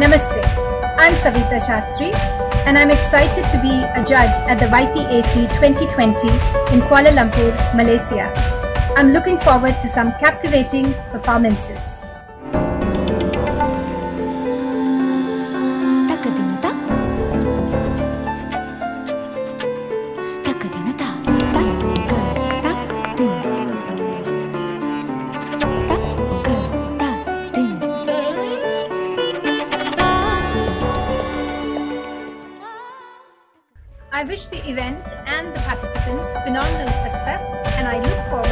Namaste. I'm Savitha Sastry and I'm excited to be a judge at the YPAC 2020 in Kuala Lumpur, Malaysia. I'm looking forward to some captivating performances. I wish the event and the participants phenomenal success and I look forward